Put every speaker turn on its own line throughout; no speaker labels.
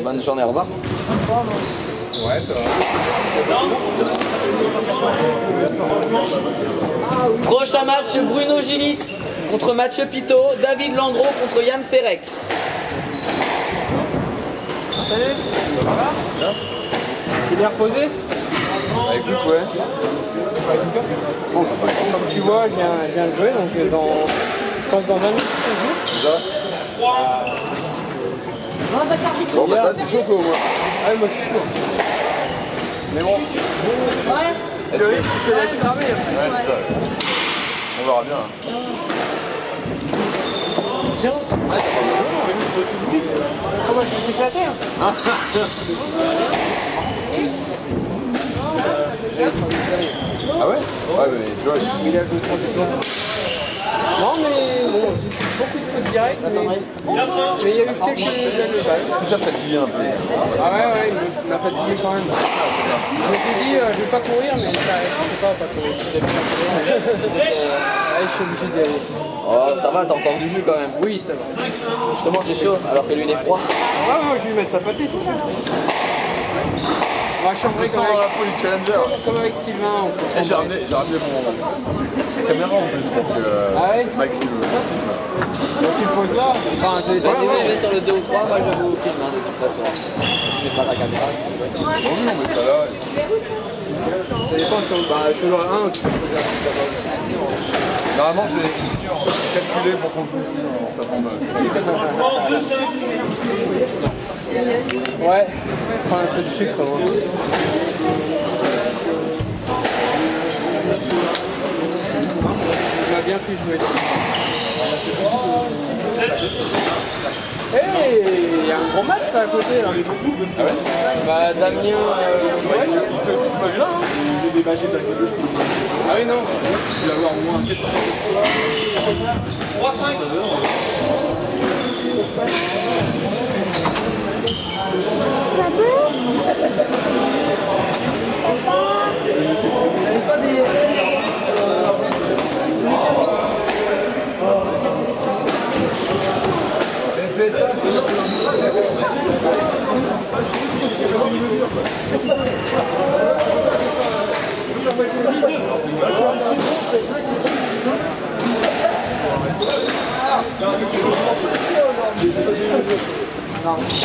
Bonne journée, au revoir.
Ouais.
Prochain match, Bruno Gilis contre Mathieu Pito, David Landreau contre Yann Ferrec.
Salut Ça va T'es bien reposé
Bah écoute, ouais.
Bon, Comme tu vois, je viens, je viens de jouer, donc dans, je pense dans 20 minutes, joue.
Bon, bah ça, t'es chaud toi au moins.
Ah ouais, moi je suis chaud.
Mais bon. Est-ce que...
C'est la cramée.
Ouais, c'est ça. On verra bien. hein.
Comment je suis éclaté hein
Ah ouais? Ouais, mais tu vois,
Il a joué trop vite. Non mais bon, j'ai fait beaucoup de fautes directes, mais, mais il y a eu quelques belles balles.
est-ce que t'as fatigué un peu
Ah ouais, ouais, il m'a fatigué quand même. Je me suis dit, euh, je vais pas courir, mais ça, je sais pas, pas courir. Allez, je suis obligé d'y aller.
Oh, ça va, t'as encore du jus quand même.
Oui, ça va.
Justement, c'est chaud, alors que lui, il est froid.
Ah ouais, je vais lui mettre sa pâtée, c'est sûr. On va comme
dans la
avec,
challenger.
comme avec Sylvain. on
Eh, J'ai ramené, j'ai ramené mon caméra en plus pour que euh,
Ah ouais
Maxime filme.
Tu le poses là. Enfin, je vais
Vas-y,
pas
je vais sur le 2 ou 3, moi je vous filme hein, de toute façon. Je mettrai ta caméra si tu veux.
Bon, oui, on met ça là.
Ça dépend sur, bah, sur le 1, tu peux poser un truc là-bas aussi.
Normalement, j'ai calculé pour qu'on joue aussi. non, Ça tombe.
Ouais, prends un peu de sucre. moi. Il m'a bien fait jouer. Hey, il y a un gros match là à côté. Là.
Ah ouais
Bah, Damien. euh,
Ouais, ici aussi, c'est pas vilain. Hein
Ah oui, non.
Il va avoir au moins Papa. Papa. Un 4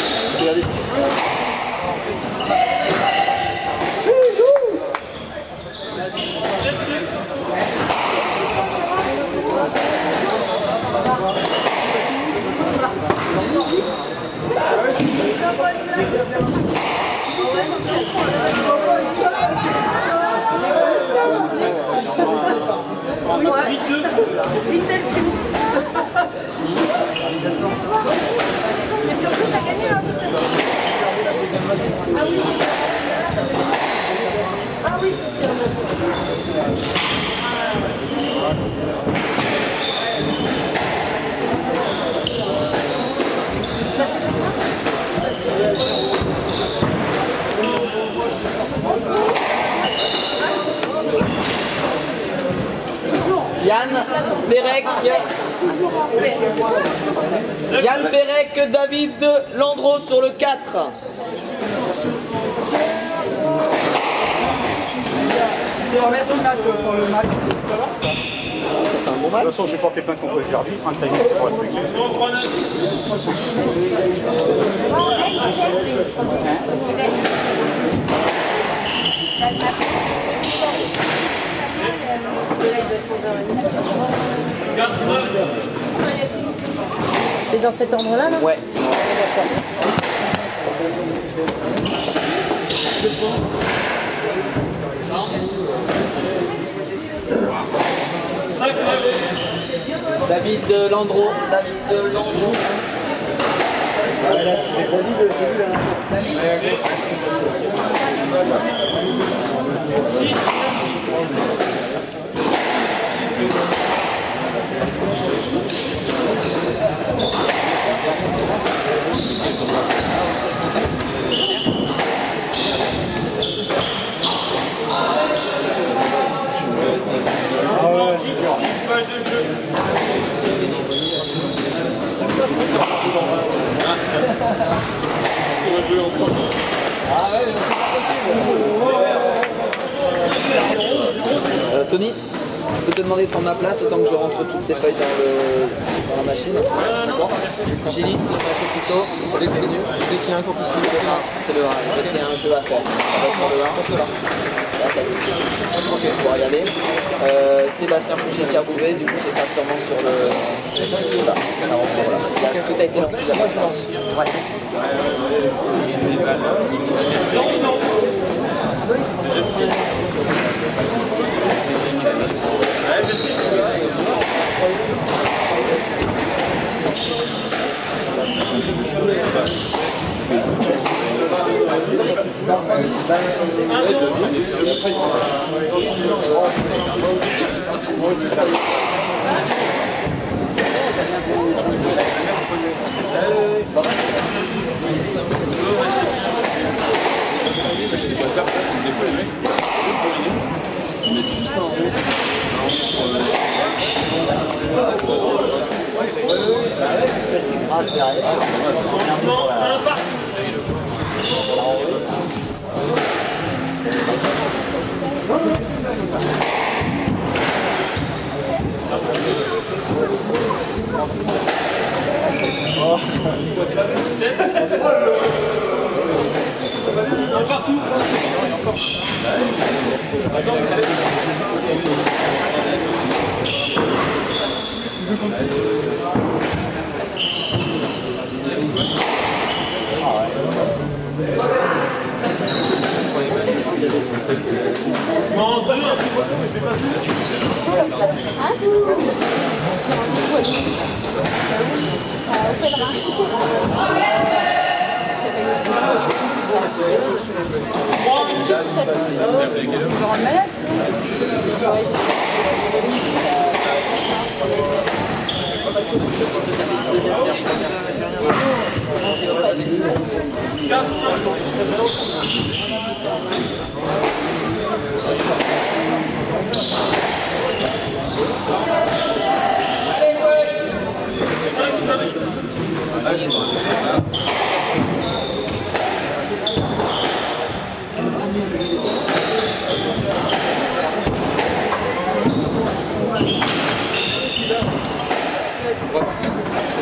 Yann Ferrec. Yann Ferrec, David Landreau sur le 4.
Merci Matt pour le match.
C'est un bon
De
match.
toute façon, j'ai porté plainte contre le arbitre, un timing faut respecter.
C'est dans cet ordre-là là
Ouais. David de Landreau, David de Landreau. David, Thank you. demandé de prendre ma place autant que je rentre toutes ces feuilles dans, la machine. D'accord J'ilisse sur un plutôt, sur les. Dès qu'il y a un cours qui se c'est le A. Parce qu'il y a un jeu à faire. Le Là. On pourra y aller. Euh, Sébastien Fouché qui a bouvé, du coup, ce sera sûrement sur le. Tout a été
leur Ils
mettent juste un rond.
Attends,
lancé, je pense. Ouais. C'est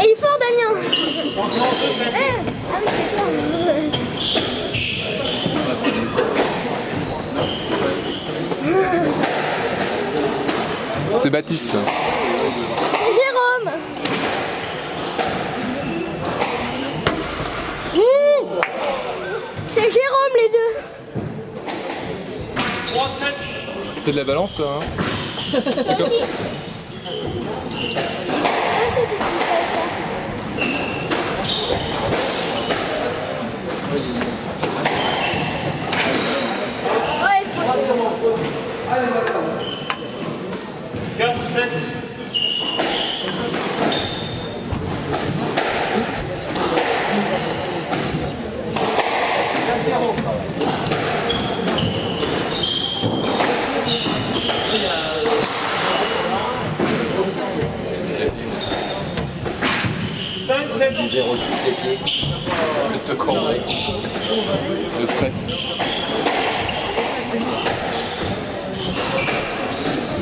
Et il fort, Damien. Eh, ah c'est fort.
C'est Baptiste.
C'est Jérôme. C'est Jérôme, les deux.
C'est de la balance toi hein.
D'accord. Allez,
du 0 des pieds.
De te Le stress.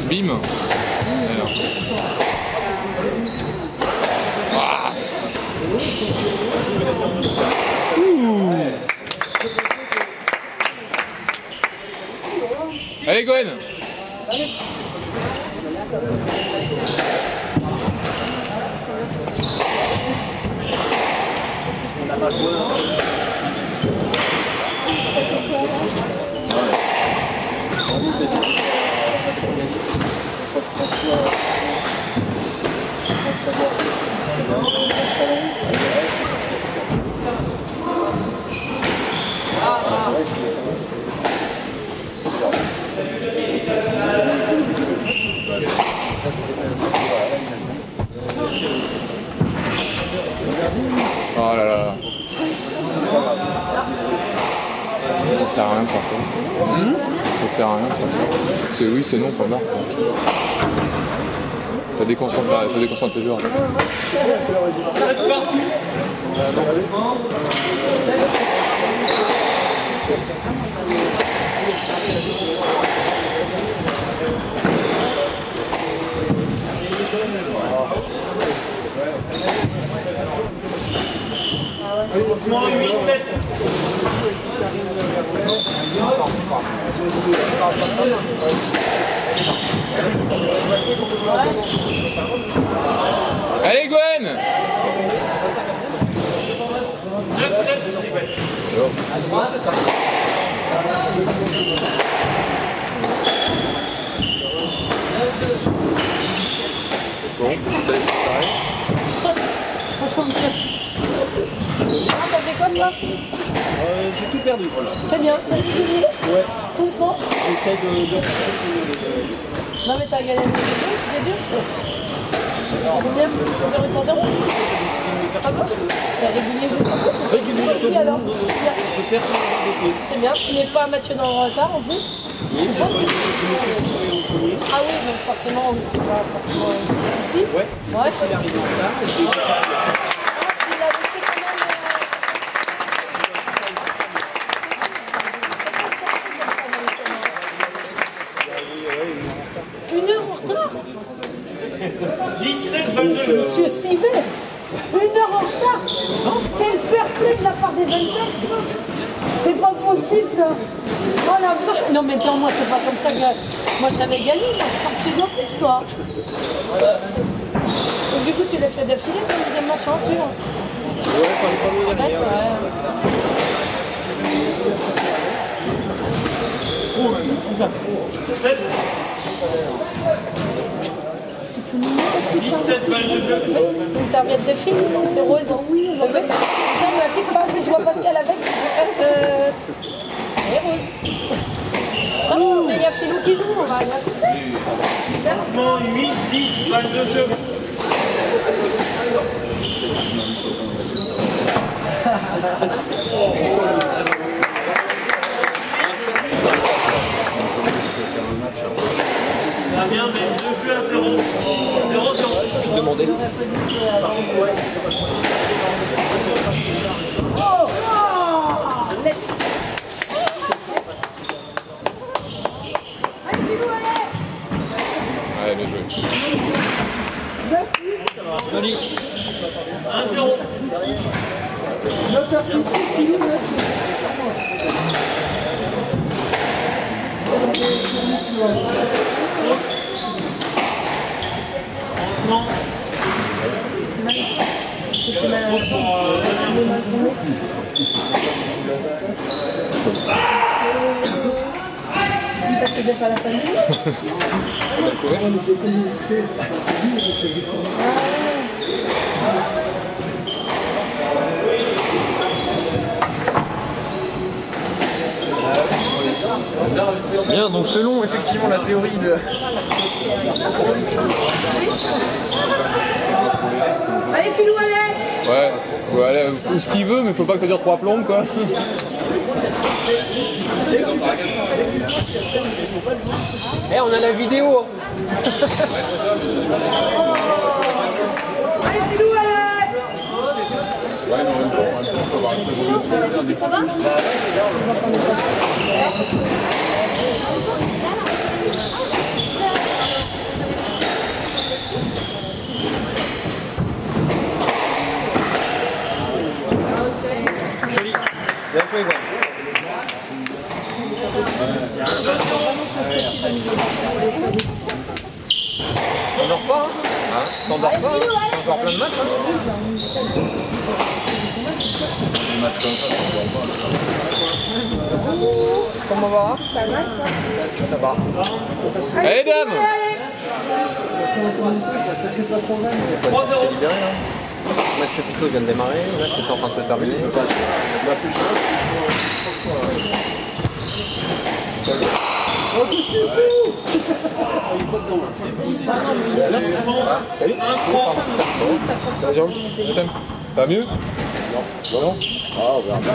Bim Allez Gwen Oh là là. Sert à rien de faire ça. Ça sert à rien de faire ça. C'est oui, c'est non, pas marre. quoi. Ça déconcentre, la- ça déconcentre les joueurs. Allez Gwen
fait toi
J'ai tout perdu.
C'est bien, t'as fini
Ouais.
Tout fond
J'essaie de. de...
Non mais t'as gagné des deux Des deux Combien? 0 et 3 0 Ah bon T'as régulier jusqu'au bout c'est
Régulier
alors.
Je perds sur.
C'est bien, tu mets pas Mathieu dans le retard en plus
Oui, j'ai pas eu de soucis au premier.
Ah oui, donc forcément, c'est pas forcément un souci.
Ouais.
Ouais.
Il est arrivé en retard et j'ai
Il a laissé quand même... euh, Une heure en retard
17 balles de jeu.
Monsieur Sivet Une heure en retard Quel fair play de la part des Venters C'est pas possible ça Oh la vache Non mais attends, moi c'est pas comme ça que... Moi j'avais gagné, moi je pars chez l'office quoi Donc du coup tu l'as fait défiler ton deuxième match en suivant
Ouais, pas le premier
Ouais,
derrière.
c'est vrai. C'est tout mignon, cette petite
17 balles de jeu.
Une de film, c'est rose. Oui, on la pique pas, je vois pas ce qu'elle avec. Euh, elle est rose. Non, mais il y a Philou qui joue, on va aller.
Franchement, 8, 10 balles de jeu. Ça vient, mais deux jeux à 0. 0, 0.
Je te demander.
Allez, Philou, allez
Ouais, bien.
Joli.
1, 0. Franchement,
Bien,
donc selon effectivement la théorie de.
Allez, Philou, allez
Ouais, ouais allez, faut ce qu'il veut, mais faut pas que ça dure trois plombes quoi.
Eh, on a la vidéo. hein.
Allez, Philou, allez
Ouais, mais en même temps, en même temps, avoir une présence des
Ça
Gwen. T'endors pas, hein T'endors pas, hein T'as encore plein de matchs, hein
Des matchs comme ça, pas.
Comment va Ça va.
Allez dame
3, 0.
C'est libéré, là Le match Pico vient de démarrer, le match est en train de se terminer.
Salut Ça va Jérôme Je t'aime. Ça va mieux Non Non Ah, on verra bien.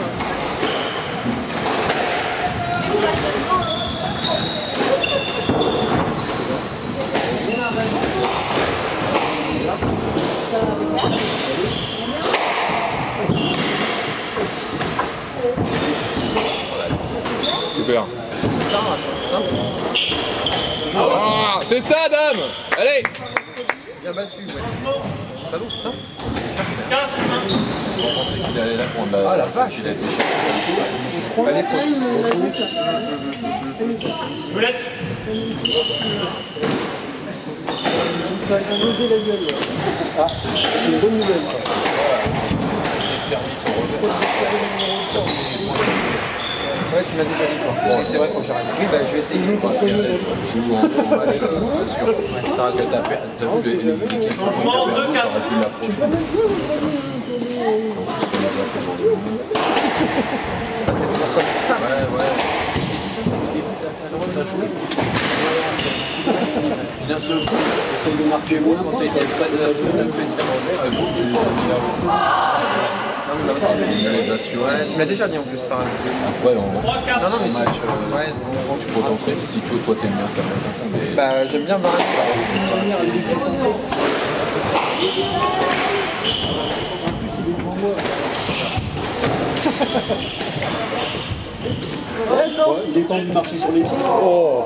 Ah, c'est ça, dame Allez
Bien battu, ouais. Salaud, putain.
On pensait qu'il allait là prendre la...
Ah, la vache.
Il a été
Allez, faut...
Boulette
Ah, c'est une bonne nouvelle ça.
servi son revers.
Ouais, tu m'as déjà dit, toi. Bon, c'est vrai, que j'arrête. Oui, bah, je vais essayer.
Bah, c'est un joue en match, bien sûr. Parce que t'as vu le- le- l'équipe
Changement,
qu'on a perdu,
2-4.
t'aurais pu l'approcher. Sur les infos pour jouer. Ouais, ouais. T'as joué D'un seul coup, essaye de marquer moins quand t'as été près de la boum, tu Tu assurer.
Ouais, tu m'as déjà dit en plus. Enfin,
Après, en
non, non, mais si
match,
tu
euh,
Ouais, bon,
il faut t'entraîner. Si tu, toi t'aimes bien ça, bien comme ça, mais
Bah, j'aime bien Varane.
Il est temps de marcher sur les pieds. Oh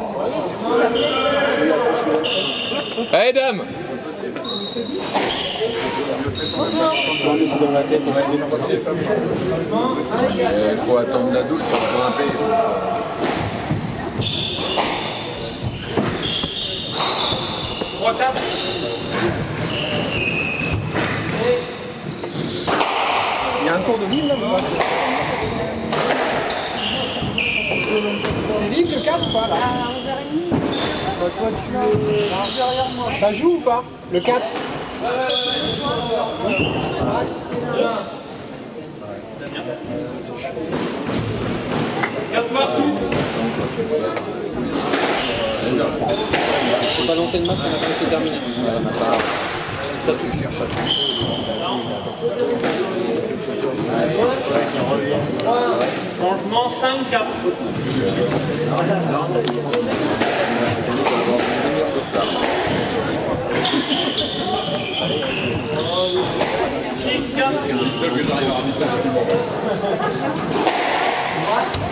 Allez, dame Il faut attendre la douche pour grimper.
3-4
Il y a un cours de ligne là, ou pas C'est libre le 4 ou Bah, toi tu Ça joue ou pas Le 4
4 partout
Faut pas lancer le match, on a pas été terminé. Ça, tu cherches.
Changement 5-4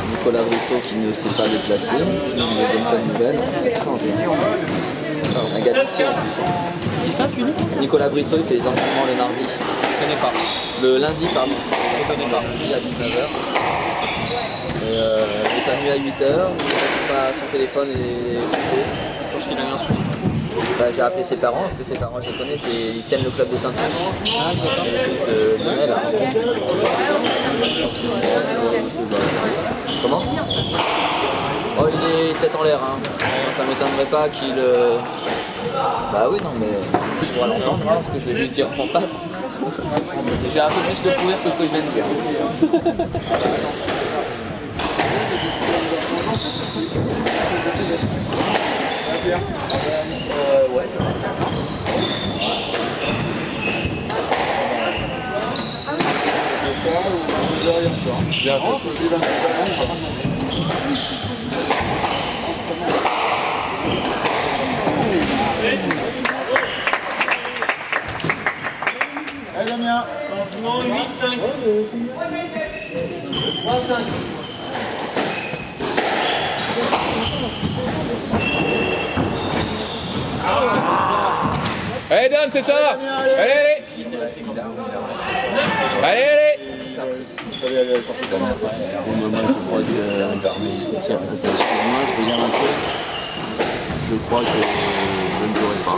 Nicolas Rousseau qui ne s'est pas déplacé, qui ne donne pas de nouvelles. C'est ça, c'est un gars d'ici en plus.
Dis ça, tu dis
Nicolas Brissot, il fait les entraînements le mardi.
Je connais pas.
Le lundi, pardon. Connais pas. Lundi à 19h. Et euh, il est venu à 8h, il répond pas son téléphone et
Je qu'il a
bah, j'ai appelé ses parents, parce que ses parents je les connais, ils tiennent le club de de Lionel. Comment? Oh il est tête en l'air, hein. ça m'étonnerait pas qu'il... euh, Bah oui non mais il pourra l'entendre hein, ce que je vais lui dire en face. Je vais un peu plus le pourrir que ce que je viens de dire. Euh.
Bien.
Changement 8-5 3-5
Allez, dame, c'est ça. Allez, allez. Allez, allez.
Je crois que je regarde un peu. Je crois que pas.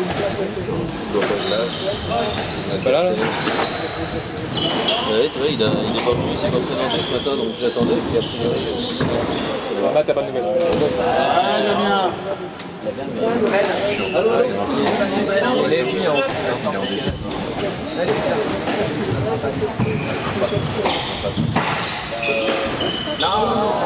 Là.
Pas là, là
Ouais, tu vois, il, a, il est pas venu, il s'est pas présenté ce matin, donc j'attendais, puis a priori, c'est vrai.
Là, t'as pas de nouvelles.
Il est en.
Changement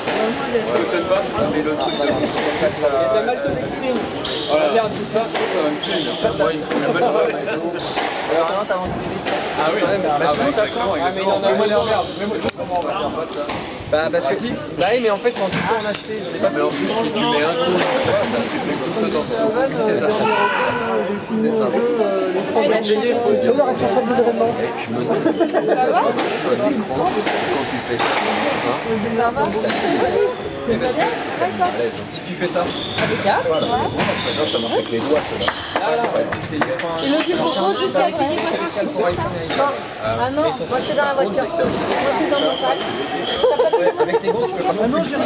Réseau.
fonctionne pas.
Mais le truc,
La Malton Extreme. Regarde, ça.
Ça va me tuer. Moi, il me le mal
Alors maintenant.
Ah oui,
Ouais, mais
ah,
bah,
bah,
ça. Ah, mais il en a
moi, comment on va faire ça
Bah, parce que. Bah, oui, mais en fait, quand tu peux en acheter.
Mais en plus, si tu mets un coup, ça supprime tout ça dans le dessous.
C'est ça.
C'est le responsable des événements.
Et je me quand tu fais ça, hein,
C'est sympa.
Si tu fais ça,
Impeccable.
non, ça marche avec les doigts, ça.
Et le. Ah non, moi c'est dans la voiture. Moi c'est dans mon sac.
Avec tu peux pas.
Ah non, j'ai C'est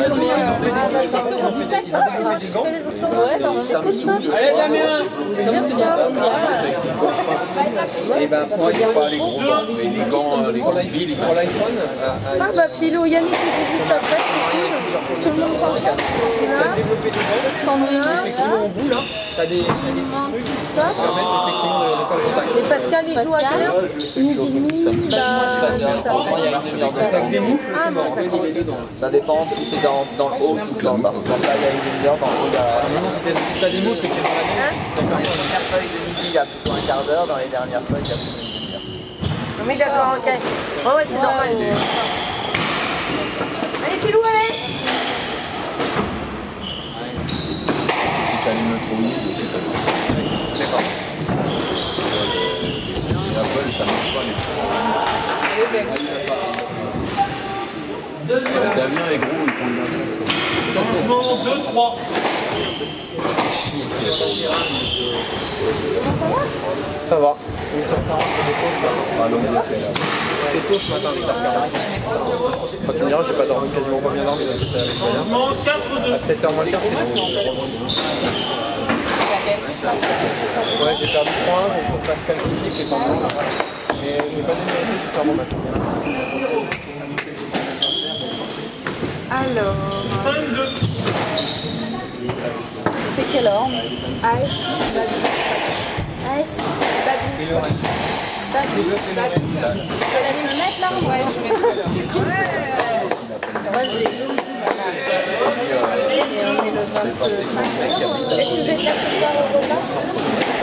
17 euros. 17 euros, c'est moi qui fais les. Ouais, c'est ça.
Allez, Damien c'est bien. Et pour aller
Pas les gros gants, mais les gants, euh, les gants de
l'iPhone,
Ah bah Philo, Yannick joue juste après, c'est cool. Tout le monde s'en charge. C'est là. Sandrine.
effectivement, en bout là, t'as des, t'as des petits trucs qui
Stop.
permettent effectivement de, de faire le contact.
Et Pascal, il joue à quelle heure Midi et demi.
Ça
Bah,
c'est un moment, il y a une demi-heure de temps.
Avec des mouches, c'est mort.
Ça dépend si c'est dans, dans le haut si c'est dans le bas. Dans le bas, il y a une demi-heure, dans le haut, il y a...
Non, non, c'était- si t'as des mots, c'est que dans la.
Dans les premières feuilles de midi, il y a plutôt un quart d'heure. Dans les dernières feuilles, il y a plutôt une demi-heure.
Oui, d'accord, ok. Ouais, ouais, c'est normal. Allez, Philou, allez
Si t'allumes le trop vite aussi, ça marche. D'accord. Et Apple, ça marche pas. Les... Damien est gros, il prend le dernier.
Changement 2, 3.
Ça va.
Ah, l'homme il était là.
C'était tôt ce matin, les 40 Quand tu me diras, j'ai pas dormi, quasiment pas bien dormi, donc j'étais avec rien.
Changement 4, 2.
À 7h moins le quart, c'était bon. Ouais, j'ai perdu 3 1 contre Pascal Couty qui est pas. Mais j'ai pas démérité super bon maintenant.
Alors,
5, 2.
c'est quelle orme AS AS Babine. Babine. Babine. Je te laisse me mettre là Ouais, je vais Vas-y. On est le 25. Est-ce que vous êtes là ce soir au repas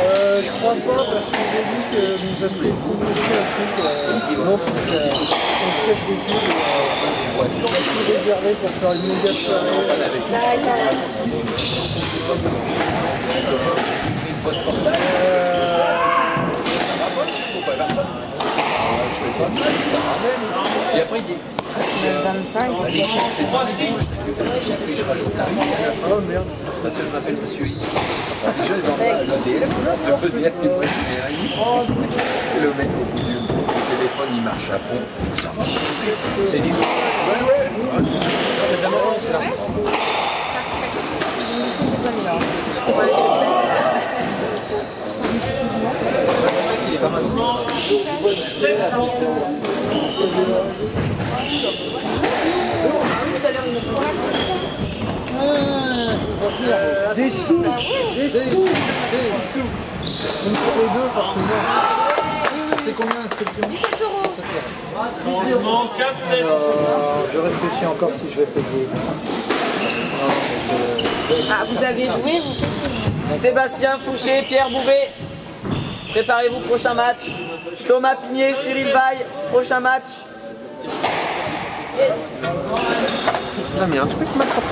Euh, je crois pas parce que j'ai vu que nous dire un truc. Euh, non, c'est une flèche d'études. Euh, tout réservé pour faire une méga soirée.
D'accord.
Et après, dit.
25.
Allez, c'est pas Et je rajoute un
Oh merde.
La seule m'appelle Monsieur I. Déjà, ils envoient l'ADF, je peux dire qu'ils prennent une RI. Et le mec au bout du téléphone, il marche à fond. C'est. Ouais, ouais.
Des sous Des sous Des sous pour les deux, forcément. C'est combien l'inscription
17 euros.
Changement 4, 7.
Euh, Je réfléchis encore si je vais payer.
Ah, vous avez joué, vous
Sébastien Fouché, Pierre Bouvet. Préparez-vous, prochain match. Thomas Pigné, Cyril Vaille, prochain match.
Damien, tu peux te m'attraper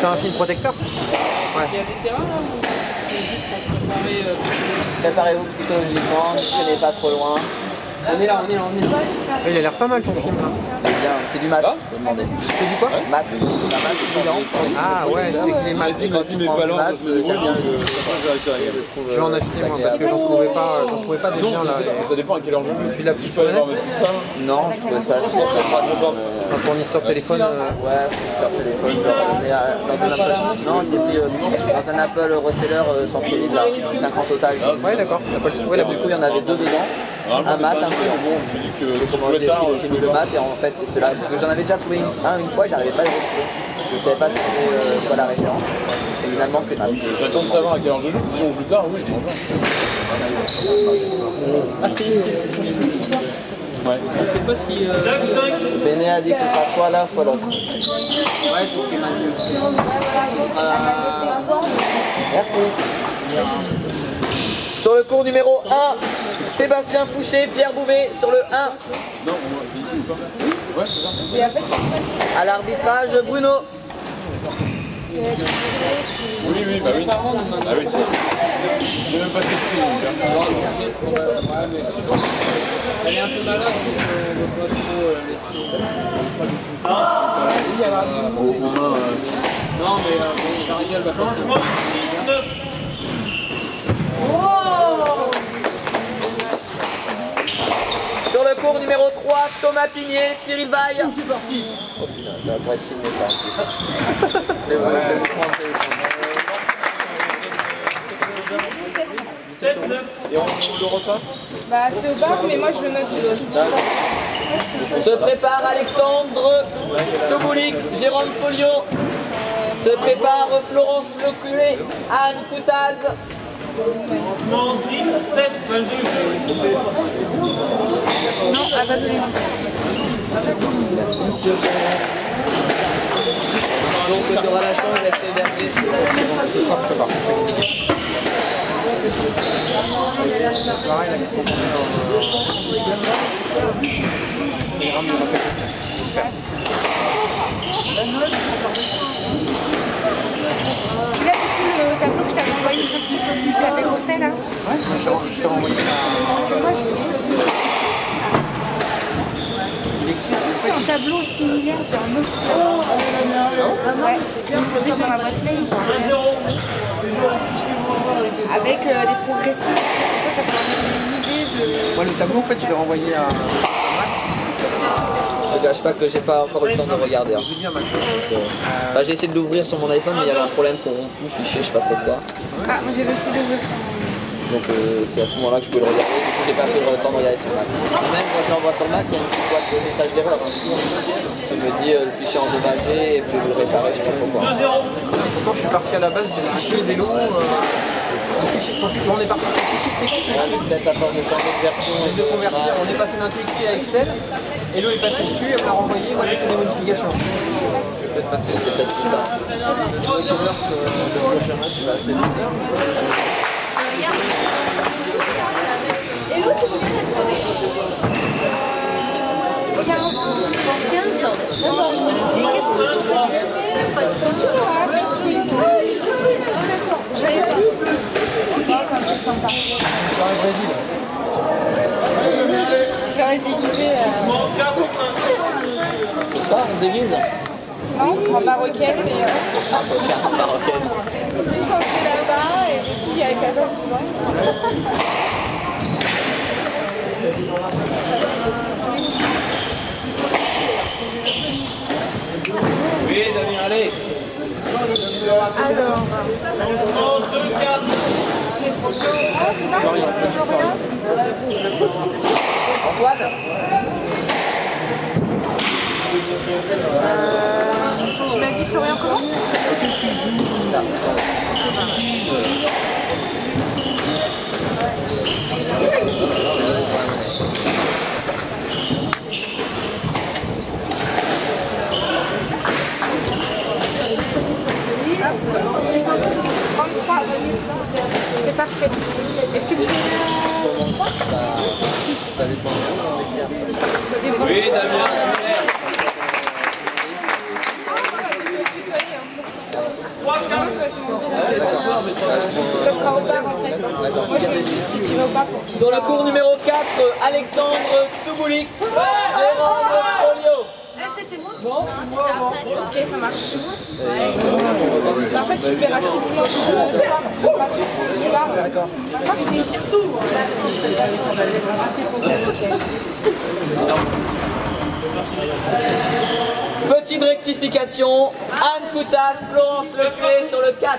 T'as un film protecteur Ouais.
Il y a des terrains là où c'est juste pour se préparer euh,
Préparez-vous psychologiquement, ne traînez pas trop loin.
On est là, on est là, on est là.
Il a l'air pas mal ton film là.
C'est du maths, vous demandez.
C'est du quoi
Maths, la maths brillant.
Ah ouais, c'est que les maths.
Quand tu prends du maths, euh, j'aime bien le... Je
vais en acheter moi parce que j'en trouvais pas, j'en trouvais pas des biens là.
Ça dépend à quelle heure je joue.
Tu l'as plus sur le net
Non, je trouvais ça... Je pense que ça sera
Un fournisseur téléphone. euh,
Ouais, sur téléphone, euh, dans un Apple. Non, je l'ai pris euh, dans un Apple reseller euh, centre-ville, là, 50 total.
Ouais d'accord. Pas le- Ouais, la
du coup, il y en avait deux dedans. Un mat, un brillant. Et comment j'ai pris- j'ai mis le mat et en fait c'est cela. Parce que j'en avais déjà trouvé une- un une fois et j'arrivais pas à le retrouver. Je savais pas c'était euh, quoi la référence. Et finalement c'est mat.
J'attends de savoir à quelle heure je joue. Si on joue tard, oui, je m'en vais.
Ah, ici.
Ouais.
sais pas si. euh,
9-5.
Béné a dit que ce sera soit l'un, soit l'autre. Ouais, c'est ce qu'il m'a dit aussi. Ce sera... Merci. Sur le cours numéro 1, Sébastien Fouché, Pierre Bouvet sur le 1.
Non, c'est ici ou pas Ouais, c'est ça.
Et après, à l'arbitrage, Bruno.
Oui, oui, bah oui. Bah ah oui. Je même pas t'expliquer. Hein.
Elle est un peu malade, on ne pas trop laisser. Ah Non, mais euh, bon, Marie, elle va
passer. 9
sur le cours numéro 3, Thomas Pigné, Cyril Vaille. C'est parti. Oh putain, ça va pas être filmé ça. ouais, je vais le prendre, je vais le prendre.
7, 9.
Et on, on le repas
Bah, c'est au bar, mais moi je note aussi.
Se prépare Alexandre Toboulik, Jérôme Folio. Se prépare Florence Leculé, Anne Coutaz.
Changement 10, 7, 22.
Non, va donner.
Merci monsieur. Donc tu auras la chance d'être hébergé
le tableau que je t'avais envoyé fois que tu t'avais refait là? Ouais, je t'ai renvoyé Parce que moi j'ai J'ai un tableau similaire d'un autre. Ouais, je sur ma boîte mail. Avec euh, les progressions. Ça, ça peut donner une idée de.
Moi, le tableau, en fait, je l'ai renvoyé à.
Je te cache pas que j'ai pas encore eu le temps de regarder. hein.
Mac.
Donc, euh, j'ai essayé de l'ouvrir sur mon iPhone, mais il y avait un problème qu'on rompu, fichier, je sais pas trop quoi.
Ah, moi j'ai réussi d'ouvrir ça.
Donc euh, c'était à ce moment-là que je pouvais le regarder. Du coup, j'ai pas pris le temps de regarder sur Mac. Et même quand je l'envoie sur Mac, il y a une petite boîte de messages d'erreur. hein. Je me dis euh, le fichier endommagé et puis vous le réparer, je sais pas trop quoi.
2, 0.
Quand je suis parti à la base du fichier vélo, euh, on est parti
peut-être
on est passé d'un TXT à Excel, et l'eau est passé dessus, et on l'a renvoyé, moi j'ai fait des modifications. C'est peut-être passé.
c'est peut-être tout ça.
Le prochain match.
Hello, c'est combien la soirée 15. 15 ans. D'accord. Et qu'est-ce que vous faites
J'avais pas. C'est sympa. C'est vrai déguisé. euh,
Changement 4, 1.
Ce soir, on dévise
Non, en marocaine et euh,
marocaine.
tous en fait là-bas et des filles avec la danse
Oui, Damien, allez.
Alors,
Changement 2, 4.
Antoine
Euh, Tu m'as dit Florian comment? C'est parfait. Est-ce que tu...
Ça dépend.
Ça dépend.
Oui, Damien, super.
Tu peux me tutoyer.
3, 4.
Moi, je vais te manger là. Ça sera au bar en fait. Moi, je vais juste si tu vas au bar pour
Sur le cours numéro 4, Alexandre Touboulik,
Ok, ça marche. En fait, tu paieras tout dimanche soir. Tu seras sur du bar. D'accord.
Petite rectification, Anne Coutas, Florence Leclé sur le 4.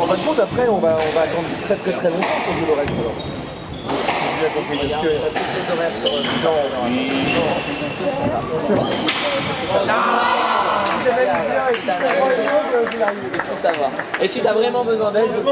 En fin de compte, après, on va, on va attendre très très très longtemps pour jouer le reste. Alors. Non, non, non. Et si
t'as vraiment besoin d'aide, je peux...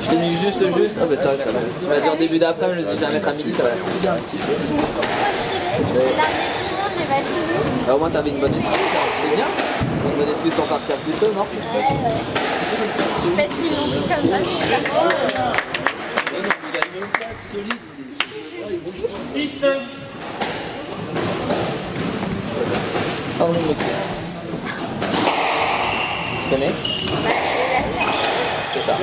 Je t'ai mis juste, juste. Ah bah t'as, tu m'as dit en début d'après-midi, je me dis je vais la mettre à midi, ça va la faire.
Le.
Bah, au moins t'avais une bonne excuse, hein. c'est bien. Une bonne excuse pour partir plus tôt, non?
Je sais pas s'ils l'ont dit comme ça, je sais pas trop.
6, 5.
Sandrine Leclerc. Tu connais. C'est ça.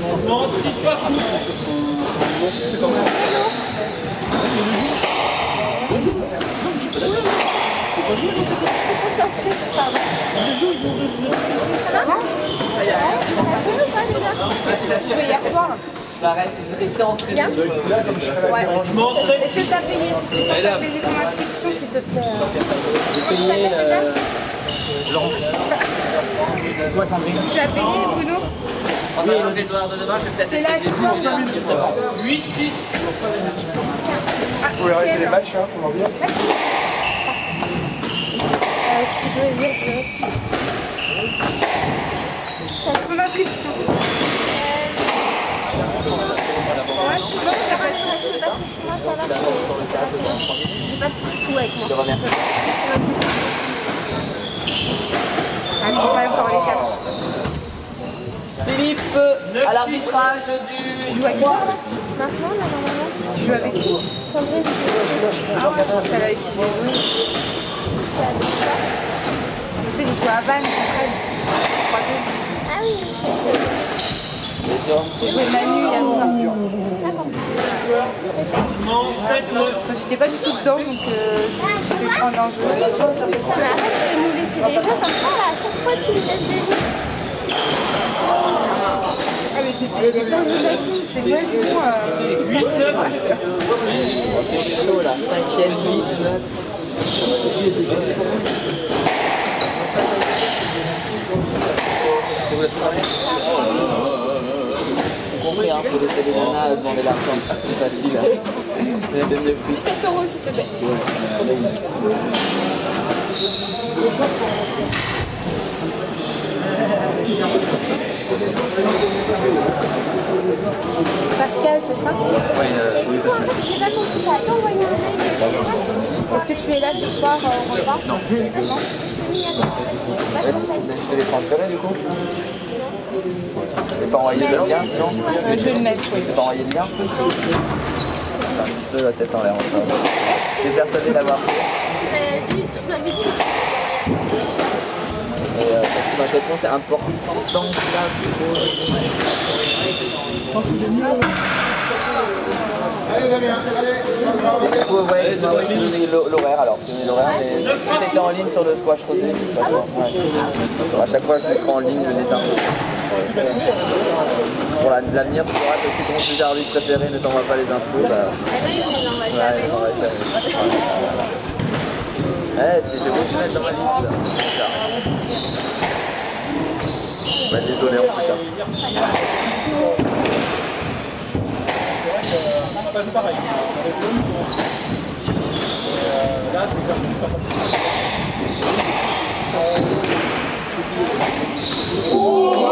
Changement 6 partout.
Concentré, pardon. Ça va Ouais, t'as fait
Ça reste, restez entraîné.
Bien Ouais.
Changement 7.
Est-ce que t'as payé T'as payé ton inscription, s'il te plaît
J'ai payé euh,
Tu as payé, Bruno
les horaires de demain, je vais peut-être essayer de
je pense.
débrouiller.
8, 6.
vous pouvez arrêter les matchs, hein, comment dire
Euh, tu veux dire que aussi. Ton inscription. Ouais, je sais pas, t'as pas de je peux passer chez moi, ça va. J'ai pas tout avec moi.
Je te remercie.
Ah, je peux pas encore les cartes.
Philippe, à l'arbitrage du...
Tu joues avec moi Maintenant, là, normalement Tu joues avec qui Sandrine. Ah ouais, celle avec qui. Tu sais, j'ai joué à Vannes, après. 3-2. Ah oui, J'ai joué Manu hier soir.
Changement 7, 9.
Enfin, J'étais pas du tout dedans, donc euh, je me suis fait prendre un jeu. Mais arrête de nous laisser des jeux comme ça, là, à chaque fois tu nous laisses des jeux. Ah mais j'étais c'était pas du tout... euh,
8, 9.
Oh, c'est chaud là, cinquième, huit, neuf. C'est vous le travail J'ai compris, hein, pour laisser les nanas demander l'argent, c'est plus facile. hein. C'est mieux pris.
17 euros s'il te plaît. Pascal, c'est ça
Ouais, euh, oui, parce que
J'ai pas compris, t'as envoyé un mail. Est-ce que tu es là ce soir euh, au repas Non. Je t'ai mis à Pas de contact.
Je vais les transférer du coup vais pas envoyer le lien,
Euh, Je vais le mettre, oui.
Vais pas envoyer le lien un petit peu la tête en l'air encore. J'ai d'avoir fait.
Euh, tu tu m'avais dit.
Euh, parce que ma réponse est important là, plutôt. Du coup, ouais, je vais te donner l'ho- l'horaire alors. Je l'horaire, mais tout était en ligne sur le squash rosé de toute façon. Ouais. À chaque fois, je mettrai en ligne les infos. Pour la- l'avenir, tu sauras que si ton sujet arbitre préféré ne t'envoie pas les infos, bah. Ouais, c'est, j'ai voulu le mettre dans ma liste. là. C'est ça. Bah, désolé en tout cas.
Changement 19, Bonne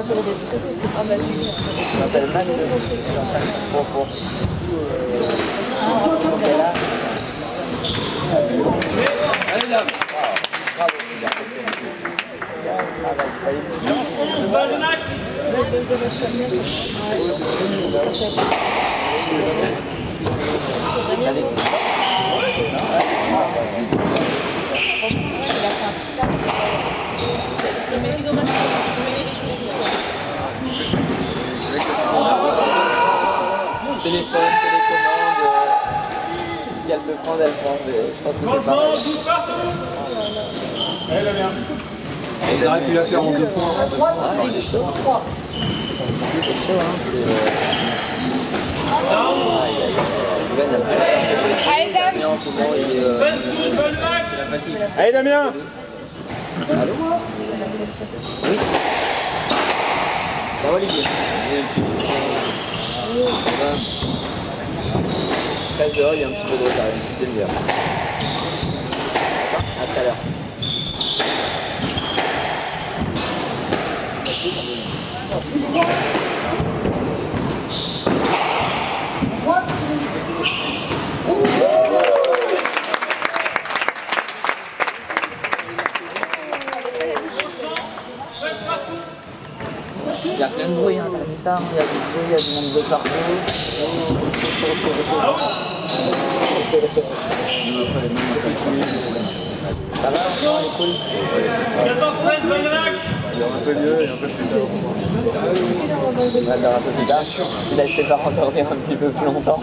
J'entends des discussions, c'est pas facile.
Changement, 12 partout.
Ils auraient pu la faire en deux points.
C'est
chaud. C'est chaud, hein. C'est. Je gagne un peu.
Allez, Dame.
Mais en ce moment, il est. euh,
20 secondes, balle de match.
Allez Damien
Allô Oui. Ça va Olivier 13h, il y a un petit peu de retard, une petite demi-heure. À l'heure. Il y a plein de bruit, hein, t'as vu ça Il y a du bruit, il y a du monde de partout. Ça va, on est cool
14 13, balle de match.
Un peu mieux et un peu plus tard.
On va dormir un peu plus tard. Il a ses parents dormir un petit peu plus longtemps.